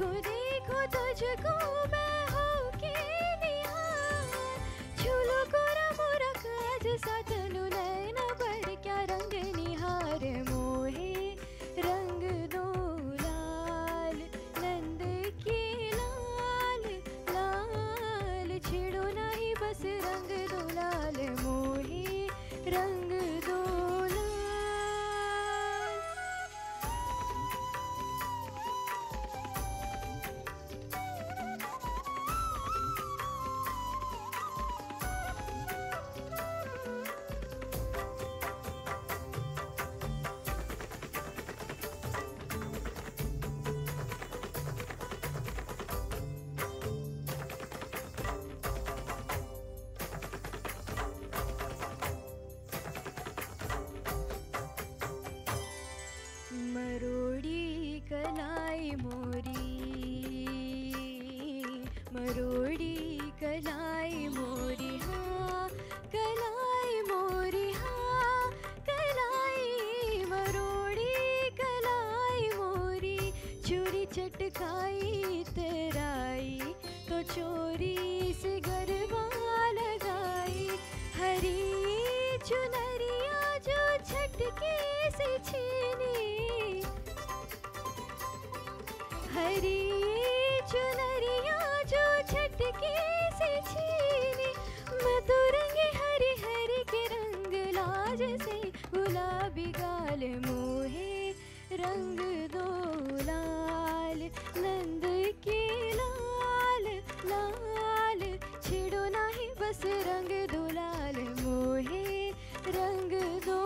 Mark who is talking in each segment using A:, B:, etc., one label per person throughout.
A: देखो देखो तुझको मैं चटकाई तेराई तो चोरी से गरबा लगाई हरी चुनरिया जो छटके से छीनी। हरी चुनरिया जो छटके से छीनी। मधुरंगी हरी हरी के रंग लाज से, गुलाबी गाल मोहे रंग दो लाल नंद की लाल लाल। छेड़ो नहीं बस रंग दो लाल मोहे रंग दो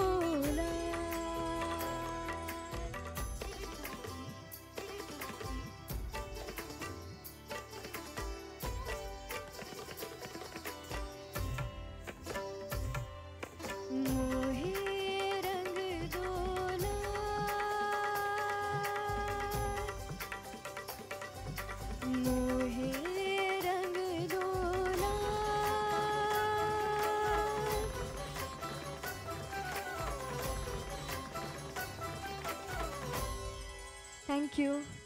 A: Thank you.